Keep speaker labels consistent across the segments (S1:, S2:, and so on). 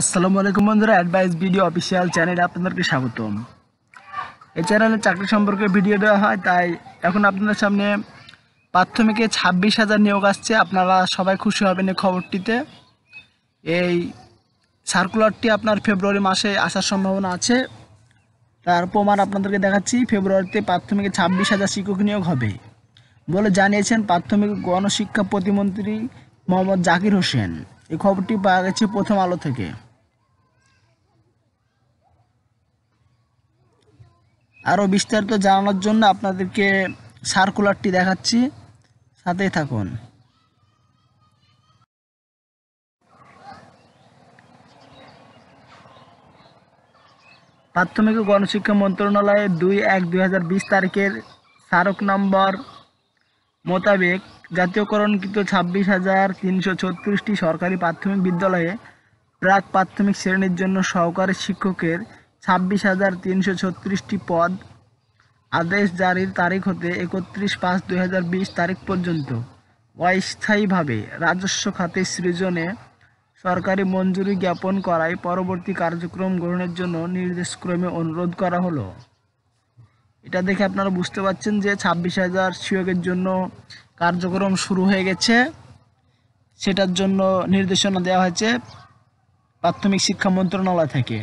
S1: আসসালামু আলাইকুম বন্ধুরা অ্যাডভাইস ভিডিও অফিসিয়াল চ্যানেলে আপনাদেরকে স্বাগতম। এই চ্যানেলে চাকরি সম্পর্কে ভিডিও দেওয়া হয়, তাই এখন আপনাদের সামনে প্রাথমিকে ছাব্বিশ হাজার নিয়োগ আসছে। আপনারা সবাই খুশি হবেন এই খবরটিতে। এই সার্কুলারটি আপনার ফেব্রুয়ারি মাসে আসার সম্ভাবনা আছে। তার প্রমাণ আপনাদেরকে দেখাচ্ছি ফেব্রুয়ারিতে প্রাথমিকে ছাব্বিশ হাজার শিক্ষক নিয়োগ হবে বলে জানিয়েছেন প্রাথমিক গণশিক্ষা প্রতিমন্ত্রী মোহাম্মদ জাকির হোসেন। এই খবরটি পাওয়া গেছে প্রথম আলো থেকে। আরও বিস্তারিত জানানোর জন্য আপনাদেরকে সার্কুলারটি দেখাচ্ছি। সাথেই থাকুন। প্রাথমিক গণশিক্ষা মন্ত্রণালয়ে দুই এক দুই তারিখের স্মারক নম্বর মোতাবেক জাতীয়করণকৃত ছাব্বিশ হাজার তিনশো ছত্রিশটি সরকারি প্রাথমিক বিদ্যালয়ে প্রাক প্রাথমিক শ্রেণির জন্য সহকারী শিক্ষকের ছাব্বিশ হাজার তিনশো ছত্রিশটি পদ আদেশ জারির তারিখ হতে একত্রিশ পাঁচ দুই তারিখ পর্যন্ত। অস্থায়ীভাবে রাজস্ব খাতে সৃজনে সরকারি মঞ্জুরি জ্ঞাপন করায় পরবর্তী কার্যক্রম গ্রহণের জন্য নির্দেশক্রমে অনুরোধ করা হলো। এটা দেখে আপনারা বুঝতে পারছেন যে ছাব্বিশ হাজার শিক্ষকের জন্য কার্যক্রম শুরু হয়ে গেছে। সেটার জন্য নির্দেশনা দেওয়া হয়েছে প্রাথমিক শিক্ষা মন্ত্রণালয় থেকে।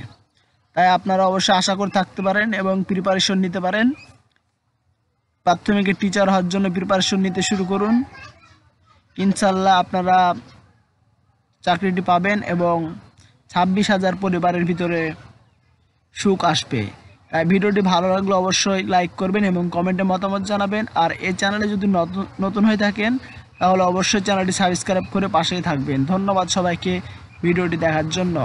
S1: তাই আপনারা অবশ্যই আশা করে থাকতে পারেন এবং প্রিপারেশন নিতে পারেন। প্রাথমিকের টিচার হওয়ার জন্য প্রিপারেশন নিতে শুরু করুন। ইনশাল্লাহ আপনারা চাকরিটি পাবেন এবং ছাব্বিশ হাজার পরিবারের ভিতরে সুখ আসবে। ভিডিওটি ভালো লাগলে অবশ্যই লাইক করবেন এবং কমেন্টে মতামত জানাবেন। আর এই চ্যানেলে যদি নতুন নতুন হয়ে থাকেন, তাহলে অবশ্যই চ্যানেলটি সাবস্ক্রাইব করে পাশেই থাকবেন। ধন্যবাদ সবাইকে ভিডিওটি দেখার জন্য।